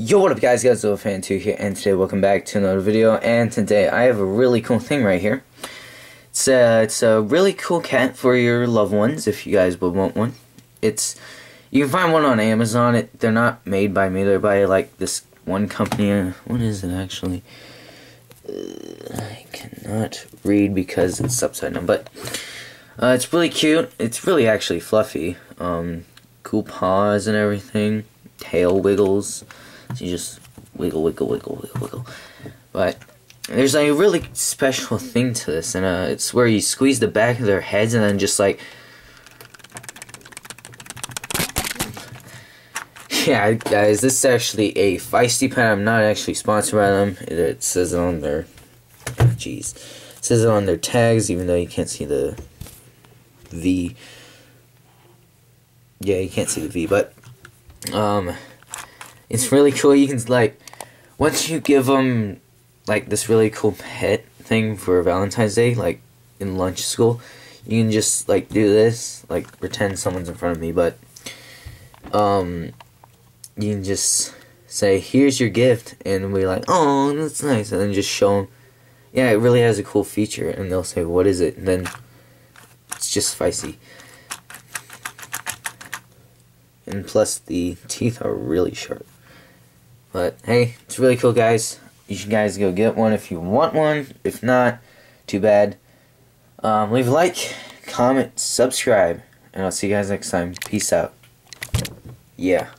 Yo, what up guys, guys, Fan 2 here, and today welcome back to another video, and today I have a really cool thing right here. It's a, it's a really cool cat for your loved ones, if you guys would want one. It's, you can find one on Amazon, it, they're not made by me, they're by like this one company, uh, what is it actually? Uh, I cannot read because it's upside down, but uh, it's really cute, it's really actually fluffy, um, cool paws and everything, tail wiggles. So you just wiggle, wiggle, wiggle, wiggle, wiggle. But there's a really special thing to this, and uh, it's where you squeeze the back of their heads and then just like. Yeah, guys, this is actually a feisty pet. I'm not actually sponsored by them. It, it says it on their. Jeez. It says it on their tags, even though you can't see the. V. Yeah, you can't see the V, but. Um it's really cool. You can like once you give them like this really cool pet thing for Valentine's Day, like in lunch school, you can just like do this, like pretend someone's in front of me, but um, you can just say, "Here's your gift," and we're like, "Oh, that's nice," and then just show them. Yeah, it really has a cool feature, and they'll say, "What is it?" And then it's just feisty. And plus, the teeth are really sharp. But hey, it's really cool, guys. You should guys go get one if you want one. If not, too bad. Um, leave a like, comment, subscribe, and I'll see you guys next time. Peace out. Yeah.